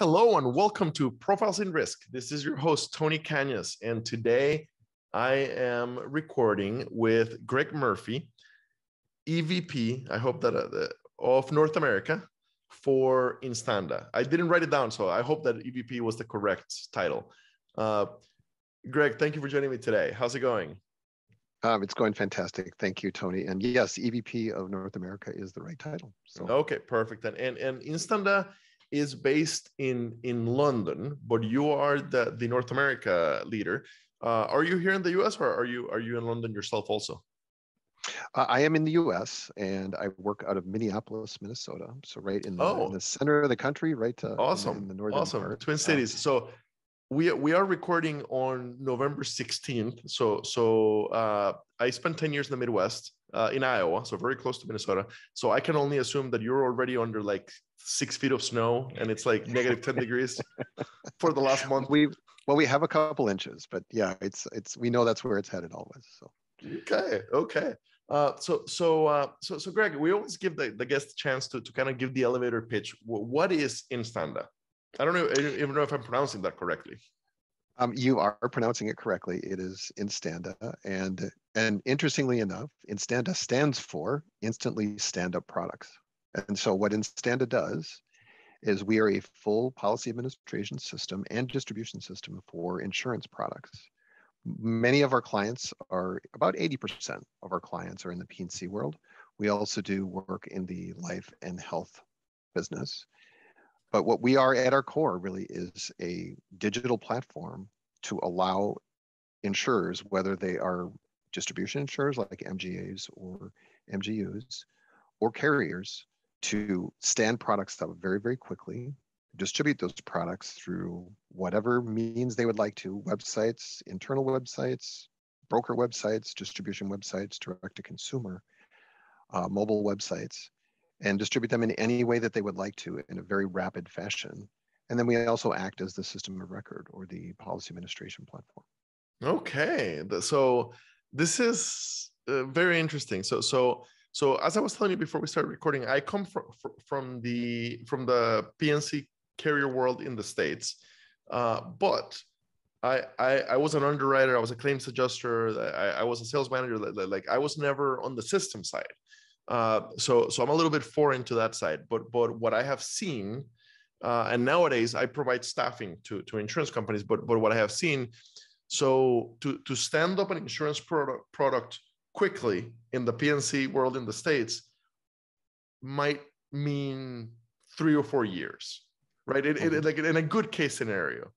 Hello and welcome to Profiles in Risk. This is your host, Tony Cañas, and today I am recording with Greg Murphy, EVP, I hope that uh, of North America for Instanda. I didn't write it down, so I hope that EVP was the correct title. Uh, Greg, thank you for joining me today. How's it going? Um, it's going fantastic. Thank you, Tony. And yes, EVP of North America is the right title. So okay, perfect. And and, and Instanda is based in in London, but you are the the North America leader. Uh, are you here in the U.S. or are you are you in London yourself also? Uh, I am in the U.S. and I work out of Minneapolis, Minnesota. So right in the, oh. in the center of the country, right to awesome, in the, northern awesome, part. Twin Cities. So we we are recording on November 16th. So so uh, I spent 10 years in the Midwest uh, in Iowa, so very close to Minnesota. So I can only assume that you're already under like six feet of snow and it's like negative 10 degrees for the last month. We well, we have a couple inches, but yeah, it's it's we know that's where it's headed always. So okay, okay. Uh, so so uh, so so Greg, we always give the, the guest a chance to, to kind of give the elevator pitch. What is Instanda? I don't know I don't even know if I'm pronouncing that correctly. Um, you are pronouncing it correctly. It is Instanda, and and interestingly enough, Instanda stands for Instantly Stand Up Products. And so what Instanda does is we are a full policy administration system and distribution system for insurance products. Many of our clients are about 80% of our clients are in the P&C world. We also do work in the life and health business. But what we are at our core really is a digital platform to allow insurers, whether they are distribution insurers like MGAs or MGUs, or carriers, to stand products up very, very quickly, distribute those products through whatever means they would like to websites, internal websites, broker websites, distribution websites, direct to consumer, uh, mobile websites and distribute them in any way that they would like to in a very rapid fashion. And then we also act as the system of record or the policy administration platform. Okay, so this is uh, very interesting. So so so as I was telling you before we started recording, I come from from the from the P&C carrier world in the states, uh, but I, I, I was an underwriter. I was a claims adjuster. I, I was a sales manager. Like, like I was never on the system side. Uh, so so I'm a little bit foreign to that side. But but what I have seen, uh, and nowadays I provide staffing to to insurance companies. But but what I have seen, so to to stand up an insurance product product quickly in the P&C world in the states might mean three or four years, right? It, mm-hmm. it, like in a good case scenario.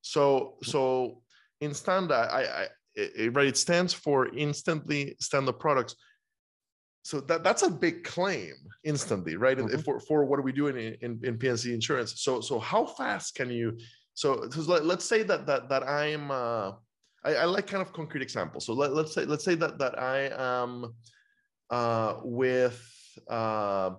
So so Instanda, I, I it, right, it stands for instantly stand up products so that that's a big claim instantly right? Mm-hmm. for, for what are we doing in, in, in P&C insurance? So so how fast can you so, so let, us say that that that i'm uh, I, I, like kind of concrete examples. So let, let's say let's say that that i am uh, with uh,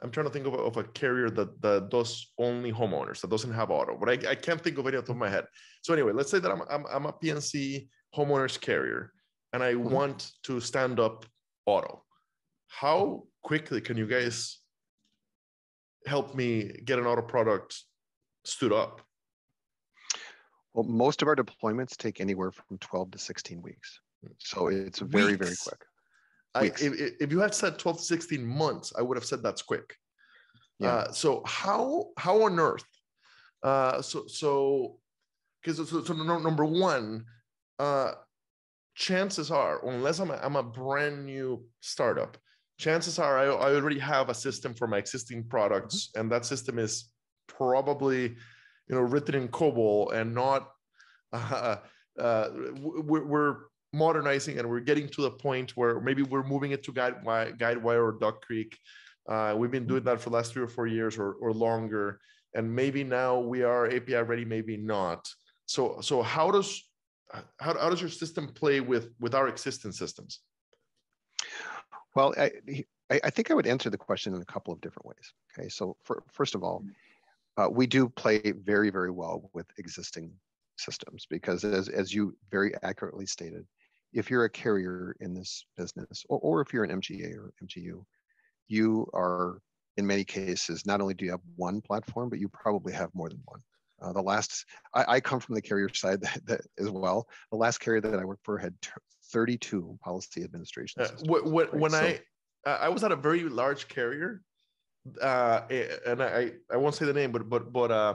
i'm trying to think of a, of a carrier that that does only homeowners that doesn't have auto but i, I can't think of any off the top of my head. So anyway let's say that i'm i'm, I'm a P&C homeowners carrier and i mm-hmm. want to stand up auto how quickly can you guys help me get an auto product stood up? Well, most of our deployments take anywhere from 12 to 16 weeks. So it's very, weeks. very quick. I, if, if, you had said 12 to 16 months, I would have said that's quick. Yeah. Uh, so how how on earth? Uh, so so because so, so number one, uh, chances are, unless I'm a, I'm a brand new startup, chances are I, I already have a system for my existing products, mm-hmm. and that system is probably you know written in COBOL and not. Uh, uh, we're, we're modernizing and we're getting to the point where maybe we're moving it to Guide, Guidewire or Duck Creek. Uh, we've been doing that for the last three or four years or, or longer, and maybe now we are API ready, maybe not. So, so how does how, how does your system play with with our existing systems? Well, I, I think I would answer the question in a couple of different ways. Okay, so for, first of all, mm-hmm. uh, we do play very, very well with existing systems because, as, as you very accurately stated, if you're a carrier in this business, or, or if you're an MGA or MGU, you are in many cases, not only do you have one platform, but you probably have more than one. Uh, the last, I, I, come from the carrier side that, that as well. The last carrier that I worked for had 32 policy administration uh. Uh, when, right? when so, I I was at a very large carrier, uh, and I I won't say the name, but but but uh,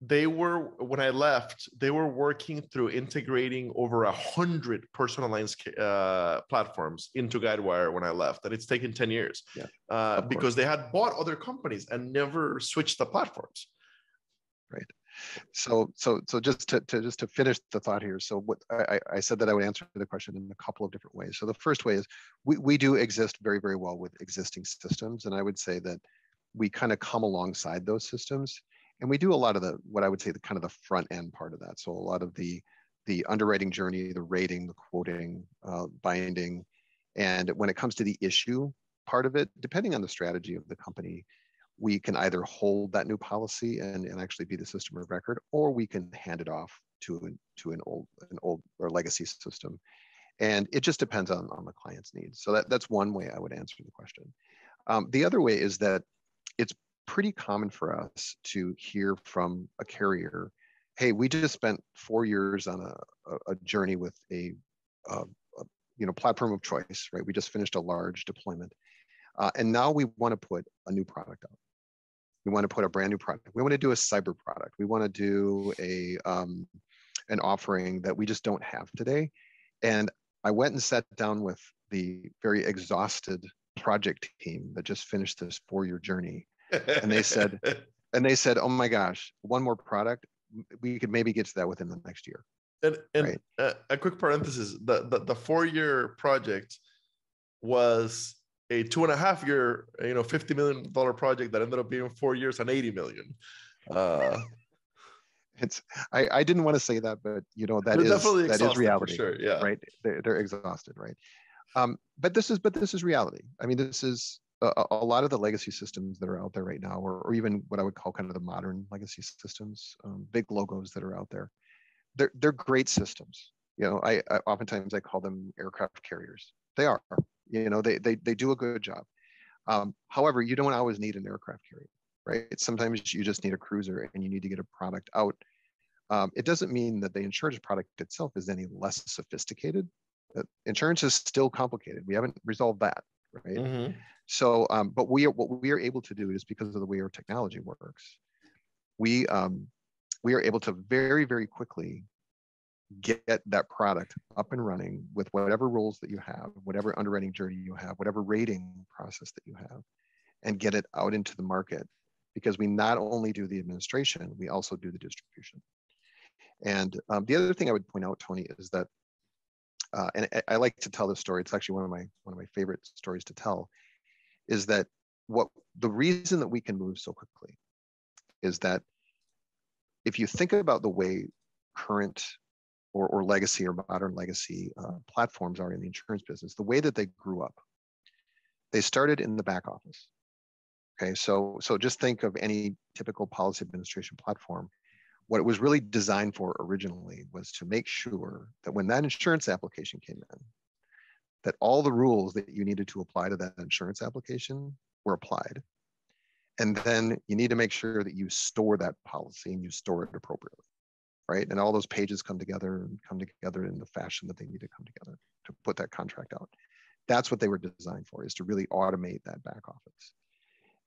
they were when I left, they were working through integrating over a hundred personal lines uh, platforms into Guidewire when I left, and it's taken ten years yeah, uh, because they had bought other companies and never switched the platforms. Right. So so so just to, to just to finish the thought here. So what I, I said that I would answer the question in a couple of different ways. So the first way is we, we do exist very very well with existing systems, and I would say that we kind of come alongside those systems and we do a lot of the what i would say the kind of the front end part of that so a lot of the the underwriting journey the rating the quoting uh, binding and when it comes to the issue part of it depending on the strategy of the company we can either hold that new policy and, and actually be the system of record or we can hand it off to an, to an old an old or legacy system and it just depends on, on the client's needs so that, that's one way i would answer the question um, the other way is that it's pretty common for us to hear from a carrier, hey, we just spent four years on a, a journey with a, a, you know platform of choice, right? We just finished a large deployment, uh, and now we want to put a new product out. We want to put a brand new product. We want to do a cyber product. We want to do a um, an offering that we just don't have today. And I went and sat down with the very exhausted project team that just finished this four-year journey and they said and they said oh my gosh one more product we could maybe get to that within the next year and, and right? uh, a quick parenthesis the, the, the four year project was a two and a half year you know 50 million dollar project that ended up being four years and 80 million uh it's I, I didn't want to say that but you know that is that is reality sure yeah right they're, they're exhausted right um but this is but this is reality i mean this is a, a, lot of the legacy systems that are out there right now, or, or even what I would call kind of the modern legacy systems, um, big logos that are out there, they're they're great systems. You know, I, I oftentimes I call them aircraft carriers. They are. You know, they they they do a good job. Um, however, you don't always need an aircraft carrier, right? Sometimes you just need a cruiser and you need to get a product out. Um, it doesn't mean that the insurance product itself is any less sophisticated. Uh, insurance is still complicated. We haven't resolved that, right? Mm-hmm. So, um, but we are, what we are able to do is because of the way our technology works, we um, we are able to very very quickly get that product up and running with whatever rules that you have, whatever underwriting journey you have, whatever rating process that you have, and get it out into the market because we not only do the administration, we also do the distribution. And um, the other thing I would point out, Tony, is that, uh, and I, I, like to tell this story. It's actually one of my one of my favorite stories to tell is that what the reason that we can move so quickly is that if you think about the way current or, or legacy or modern legacy uh, platforms are in the insurance business, the way that they grew up, they started in the back office. Okay, so so just think of any typical policy administration platform. What it was really designed for originally was to make sure that when that insurance application came in, that all the rules that you needed to apply to that insurance application were applied. And then you need to make sure that you store that policy and you store it appropriately, right? And all those pages come together and come together in the fashion that they need to come together to put that contract out. That's what they were designed for, is to really automate that back office.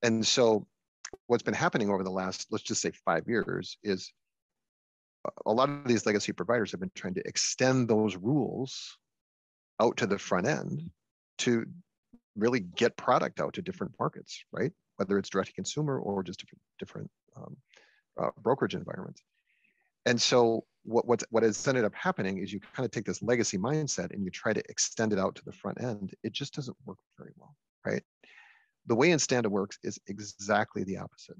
And so what's been happening over the last, let's just say five years, is a lot of these legacy providers have been trying to extend those rules out to the front end to really get product out to different markets, right? Whether it's direct to consumer or just different, different um, uh, brokerage environments. And so what, what, what has ended up happening is you kind of take this legacy mindset and you try to extend it out to the front end. It just doesn't work very well, right? The way Instanda works is exactly the opposite.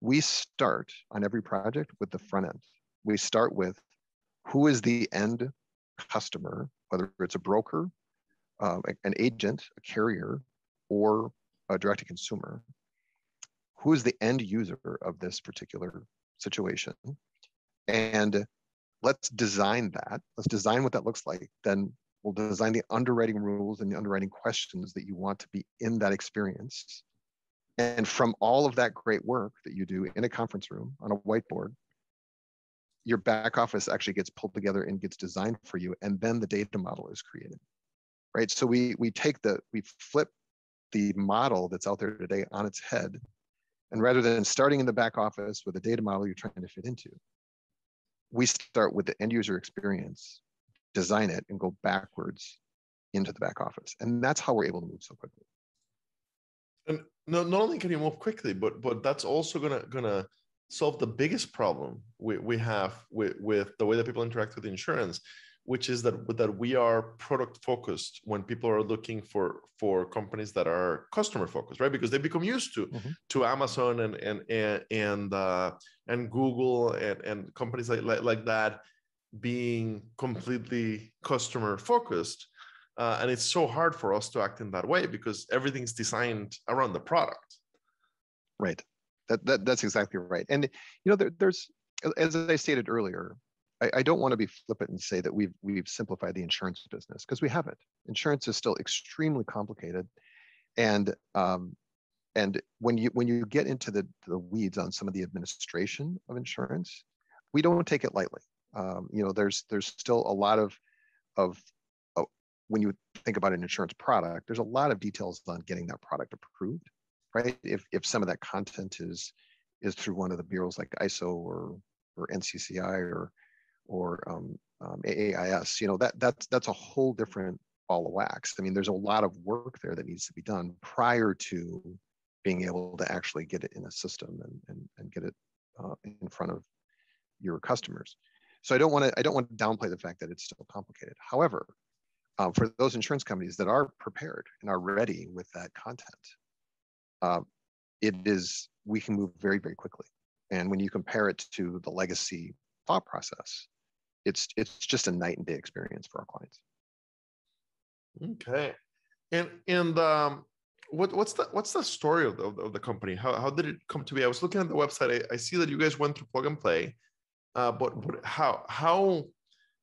We start on every project with the front end. We start with who is the end customer whether it's a broker, uh, an agent, a carrier, or a direct to consumer, who is the end user of this particular situation? And let's design that. Let's design what that looks like. Then we'll design the underwriting rules and the underwriting questions that you want to be in that experience. And from all of that great work that you do in a conference room on a whiteboard, your back office actually gets pulled together and gets designed for you, and then the data model is created. Right. So we we take the we flip the model that's out there today on its head. And rather than starting in the back office with a data model you're trying to fit into, we start with the end user experience, design it, and go backwards into the back office. And that's how we're able to move so quickly. And not, not only can you move quickly, but but that's also gonna gonna solve the biggest problem we, we have with, with the way that people interact with insurance, which is that that we are product focused when people are looking for for companies that are customer focused right? Because they become used to mm-hmm. to amazon and and and and, uh, and google and, and companies like, like like that being completely customer focused uh, and it's so hard for us to act in that way because everything's designed around the product. Right. That, that that's exactly right. And you know there, there's as i stated earlier I, I don't want to be flippant and say that we've we've simplified the insurance business because we haven't. Insurance is still extremely complicated, and um, and when you when you get into the the weeds on some of the administration of insurance, we don't take it lightly. Um, you know, there's there's still a lot of of uh, when you think about an insurance product, there's a lot of details on getting that product approved, right? If if some of that content is is through one of the bureaus like ISO or or NCCI or or um, um, AAIS, you know, that that's that's a whole different ball of wax. I mean, there's a lot of work there that needs to be done prior to being able to actually get it in a system and and, and get it uh, in front of your customers. So I don't want to I don't want to downplay the fact that it's still complicated. However, um, for those insurance companies that are prepared and are ready with that content, uh, it is we can move very very quickly. And when you compare it to the legacy thought process, it's it's just a night and day experience for our clients. Okay, and and um, what what's the what's the story of the, of the company? How how did it come to be? I was looking at the website. I, I see that you guys went through plug and play, uh, but, but how how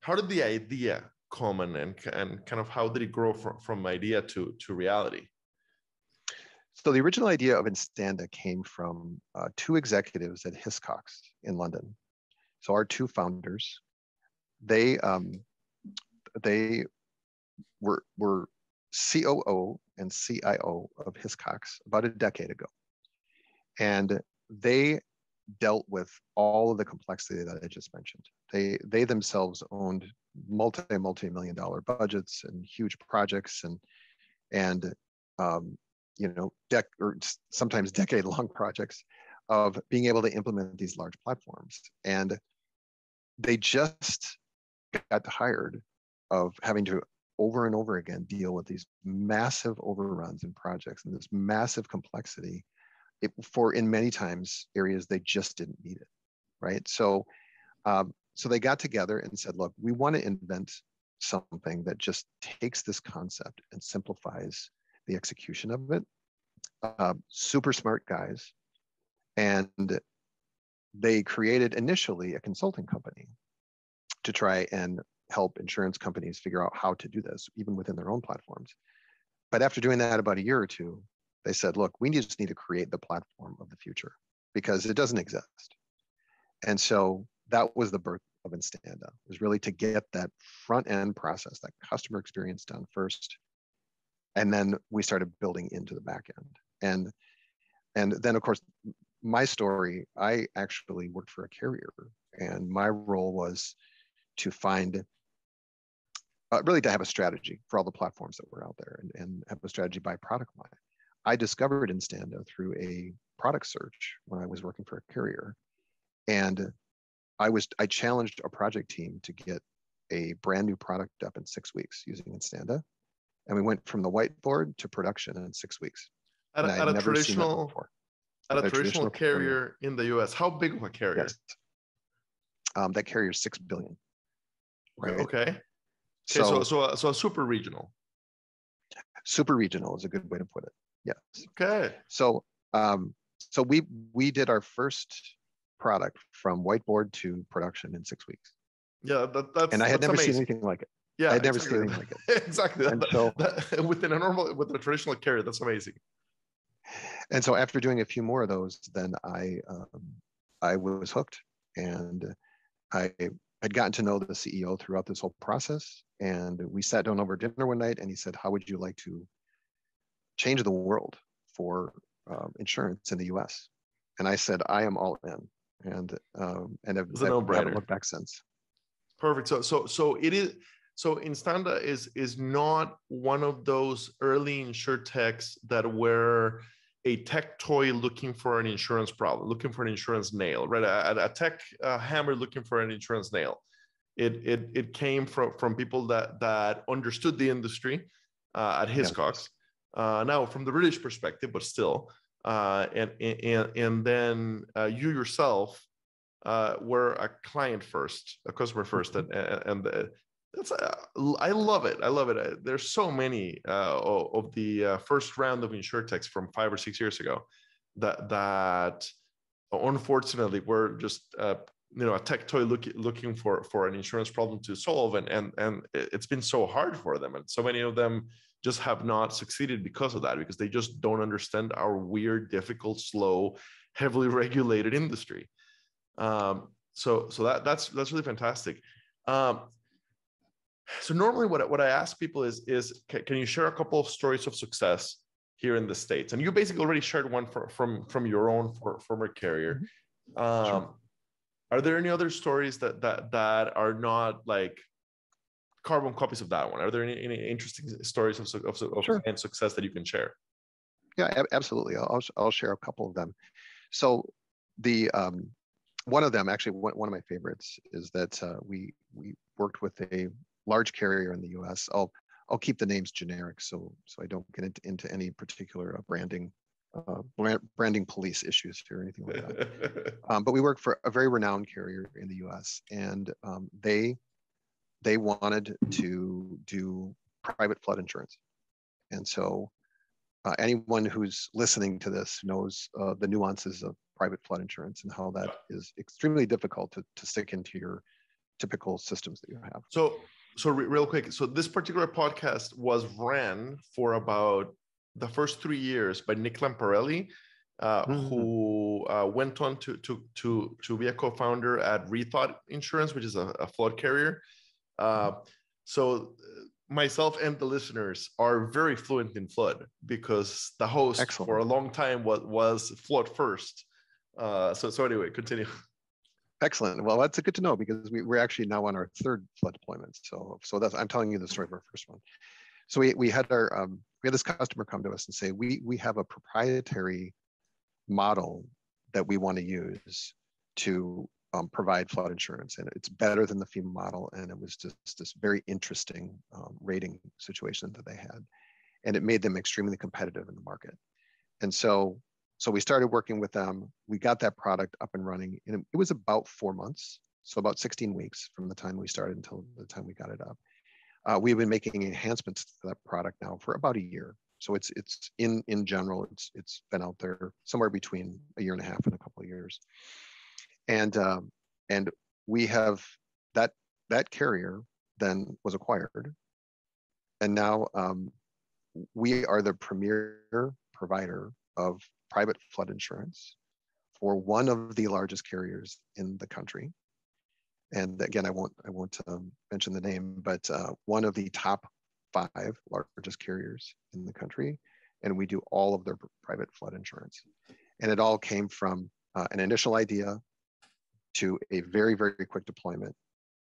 how did the idea come and and, and kind of how did it grow from, from idea to to reality? So the original idea of Instanda came from uh, two executives at Hiscox in London. So our two founders, they um, they were were COO and CIO of Hiscox about a decade ago, and they dealt with all of the complexity that I just mentioned. They they themselves owned multi multi million dollar budgets and huge projects and and um, you know dec or sometimes decade long projects of being able to implement these large platforms and they just got hired of having to over and over again deal with these massive overruns in projects and this massive complexity it, for in many times areas they just didn't need it right? So um, so they got together and said look we want to invent something that just takes this concept and simplifies the execution of it. Uh, super smart guys. And they created initially a consulting company to try and help insurance companies figure out how to do this, even within their own platforms. But after doing that about a year or two, they said, look, we just need to create the platform of the future because it doesn't exist. And so that was the birth of Instanda, was really to get that front end process, that customer experience done first. And then we started building into the back end. And and then of course my story, I actually worked for a carrier and my role was to find uh, really to have a strategy for all the platforms that were out there and, and have a strategy by product line. I discovered Instanda through a product search when I was working for a carrier. And I was I challenged a project team to get a brand new product up in six weeks using Instanda. And we went from the whiteboard to production in six weeks. At, a, at a traditional at, a, traditional, traditional carrier, carrier, in the US. How big of a carrier? Yes. Um, that carrier is six billion. Right. Okay. Okay. So, so so so a super regional. Super regional is a good way to put it. Yes. Okay. So um, so we we did our first product from whiteboard to production in six weeks. Yeah, that, that's and I had never amazing. seen anything like it. Yeah, I had never exactly. seen anything like it. exactly. And that, so that, within a normal with a traditional carrier, that's amazing. and so after doing a few more of those, then I um, I was hooked, and I had gotten to know the CEO throughout this whole process. And we sat down over dinner one night, and he said, "How would you like to change the world for um, insurance in the U.S.?" And I said, "I am all in," and um, and have, have, haven't looked back since. Perfect. So so so it is. So Instanda is is not one of those early insurtechs that were a tech toy looking for an insurance problem, looking for an insurance nail, right? A, a tech uh, hammer looking for an insurance nail. It, it, it came from, from people that, that understood the industry uh, at Hiscox. Uh, now, from the British perspective, but still. Uh, and, and, and then uh, you yourself uh, were a client first, a customer first, and, and, and that's uh, I love it. I love it. There's so many uh, of the uh, first round of insurtechs from five or six years ago that that unfortunately were just uh, you know a tech toy look, looking for for an insurance problem to solve, and and and it's been so hard for them, and so many of them just have not succeeded because of that because they just don't understand our weird, difficult, slow, heavily regulated industry. Um, so so that that's that's really fantastic. Um, so normally what, what I ask people is, is can, can you share a couple of stories of success here in the States? And you basically already shared one for, from, from your own for, former carrier. Mm-hmm. Um, sure. Are there any other stories that, that, that are not like carbon copies of that one? Are there any, any interesting stories of, of, of sure. and success that you can share? Yeah, absolutely. I'll, I'll share a couple of them. So the um, one of them, actually, one, one of my favorites is that uh, we we worked with a large carrier in the U.S. I'll I'll keep the names generic so so I don't get into, into any particular uh, branding uh, branding police issues or anything like that. um, but we work for a very renowned carrier in the U.S. and um, they they wanted to do private flood insurance, and so uh, anyone who's listening to this knows uh, the nuances of private flood insurance and how that is extremely difficult to, to stick into your typical systems that you have. So so re- real quick so this particular podcast was ran for about the first three years by nick lamparelli uh, mm-hmm. who uh, went on to, to, to, to be a co-founder at rethought insurance which is a, a flood carrier uh, so uh, myself and the listeners are very fluent in flood because the host Excellent. for a long time was, was flood first uh, so so anyway continue Excellent. Well, that's a good to know because we, we're actually now on our third flood deployment. So, so that's I'm telling you the story of our first one. So we, we had our um, we had this customer come to us and say we we have a proprietary model that we want to use to um, provide flood insurance, and it's better than the FEMA model. And it was just this very interesting um, rating situation that they had, and it made them extremely competitive in the market. And so so we started working with them. We got that product up and running. And it was about four months, so about 16 weeks from the time we started until the time we got it up. Uh, we've been making enhancements to that product now for about a year. So it's it's in in general, it's it's been out there somewhere between a year and a half and a couple of years. And um, and we have that that carrier then was acquired, and now um, we are the premier provider of private flood insurance for one of the largest carriers in the country. And again, I won't I won't um, mention the name, but uh, one of the top five largest carriers in the country, and we do all of their private flood insurance. And it all came from uh, an initial idea to a very very quick deployment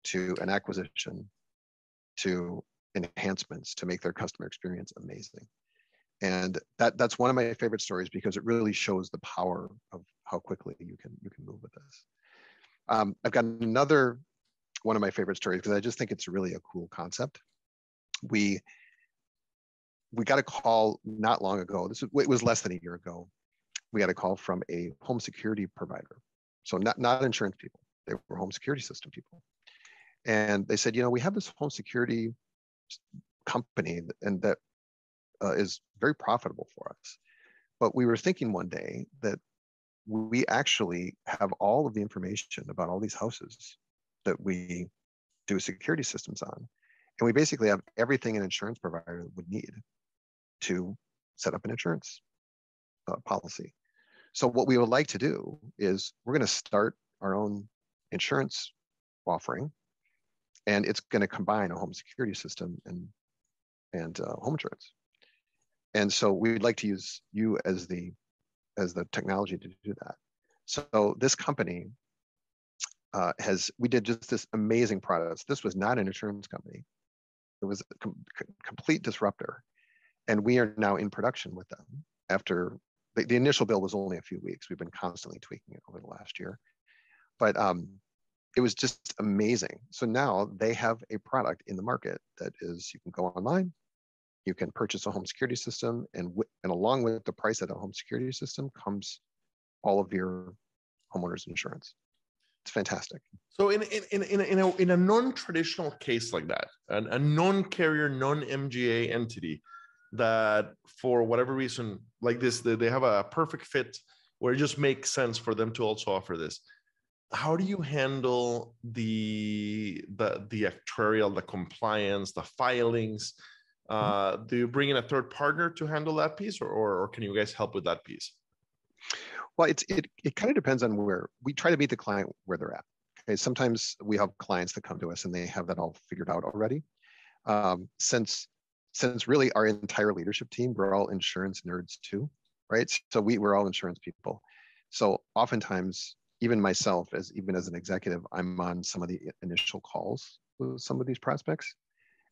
to an acquisition to enhancements to make their customer experience amazing and that that's one of my favorite stories because it really shows the power of how quickly you can you can move with this. Um, i've got another one of my favorite stories because i just think it's really a cool concept. We we got a call not long ago. This was, it was less than a year ago. We got a call from a home security provider. So not not insurance people. They were home security system people. And they said you know we have this home security company and that uh, is very profitable for us. But we were thinking one day that we actually have all of the information about all these houses that we do security systems on. And we basically have everything an insurance provider would need to set up an insurance uh, policy. So what we would like to do is we're going to start our own insurance offering, and it's going to combine a home security system and and uh, home insurance. And so we'd like to use you as the as the technology to do that. So this company uh, has we did just this amazing product. This was not an insurance company. It was a com- complete disruptor, and we are now in production with them. After the, the, initial build was only a few weeks, we've been constantly tweaking it over the last year, but um, it was just amazing. So now they have a product in the market that is you can go online, you can purchase a home security system, and and along with the price of a home security system comes all of your homeowners insurance. It's fantastic. So in in in in a, in a, in a non-traditional case like that, an, a non-carrier, non-MGA entity that for whatever reason like this they, they have a perfect fit where it just makes sense for them to also offer this how do you handle the the the actuarial the compliance the filings. Uh, do you bring in a third partner to handle that piece or, or, or can you guys help with that piece well, it's it it kind of depends on where we try to meet the client where they're at. Okay, sometimes we have clients that come to us and they have that all figured out already. Um, since since really our entire leadership team, we're all insurance nerds too, right? So we we're all insurance people. So oftentimes, even myself, as even as an executive, I'm on some of the initial calls with some of these prospects,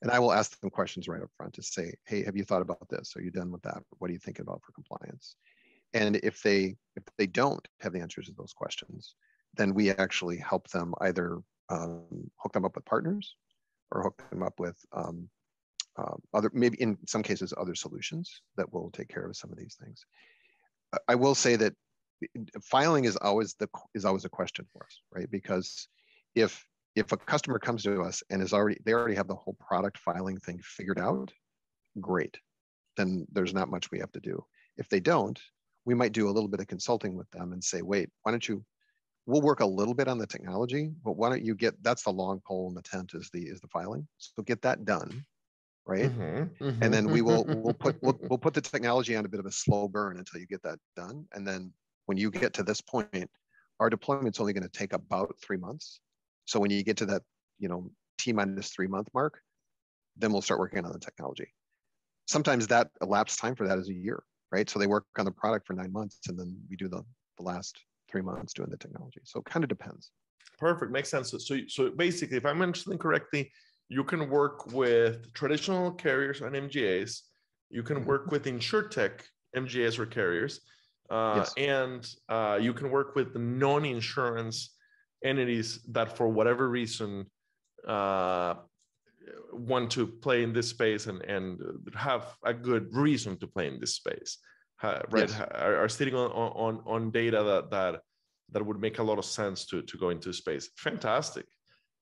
and I will ask them questions right up front to say, "Hey, have you thought about this? Are you done with that? What are you thinking about for compliance?" And if they if they don't have the answers to those questions, then we actually help them either um, hook them up with partners or hook them up with um, uh, other maybe in some cases other solutions that will take care of some of these things. I will say that filing is always the is always a question for us, right? Because if if a customer comes to us and is already they already have the whole product filing thing figured out, great. Then there's not much we have to do. If they don't, we might do a little bit of consulting with them and say, wait, why don't you, we'll work a little bit on the technology, but why don't you get, that's the long pole in the tent is the, is the filing. So get that done, right? Mm-hmm, mm-hmm, and then we will, we'll put, we'll, we'll put the technology on a bit of a slow burn until you get that done. And then when you get to this point, our deployment's only going to take about three months. So when you get to that, you know, T minus three month mark, then we'll start working on the technology. Sometimes that elapsed time for that is a year right? So they work on the product for nine months and then we do the, the last three months doing the technology. So it kind of depends. Perfect. Makes sense. So, so basically, if I'm understanding correctly, you can work with traditional carriers and MGAs. You can work mm-hmm. with insurtech MGAs or carriers. Uh, yes. And uh, you can work with the non-insurance entities that, for whatever reason, uh, want to play in this space and and have a good reason to play in this space right? Yes. are, are, sitting on, on on data that that that would make a lot of sense to to go into space. Fantastic.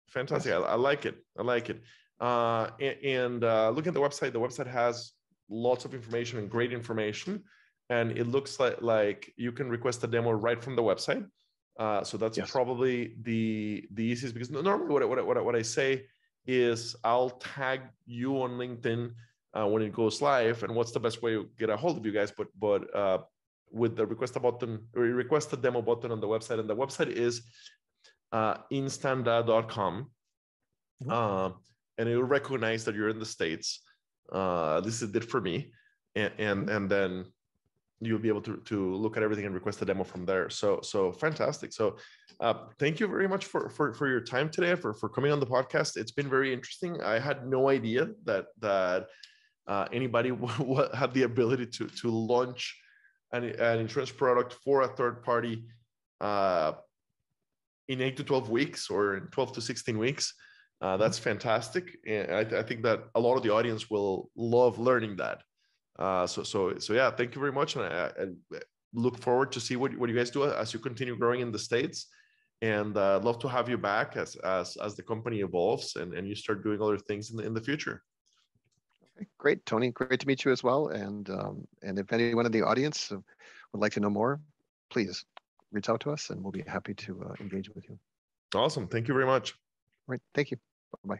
Fantastic. Yes. I, I, like it. I like it. Uh, and, and uh, look at the website. The website has lots of information and great information. And it looks like like you can request a demo right from the website uh, so that's yes. probably the the easiest because normally what, what, what, what I say is I'll tag you on LinkedIn uh, when it goes live. And what's the best way to get a hold of you guys? But but uh, with the request a button or request a demo button on the website, and the website is uh, instanda.com, mm-hmm. uh, and it will recognize that you're in the states. Uh, this is it for me, and and, and then you'll be able to, to look at everything and request a demo from there. So, so fantastic. So uh, thank you very much for, for, for your time today, for, for coming on the podcast. It's been very interesting. I had no idea that, that uh, anybody had the ability to, to launch an, an insurance product for a third party uh, in eight to 12 weeks or in 12 to 16 weeks. Uh, that's fantastic. And I, I think that a lot of the audience will love learning that. Uh, so so so yeah, thank you very much, and I, I, look forward to see what what you guys do as you continue growing in the states. And uh, love to have you back as as as the company evolves and and you start doing other things in the in the future. Okay, great, Tony. Great to meet you as well. And um, and if anyone in the audience would like to know more, please reach out to us, and we'll be happy to uh, engage with you. Awesome. Thank you very much. Right. Thank you. Bye bye.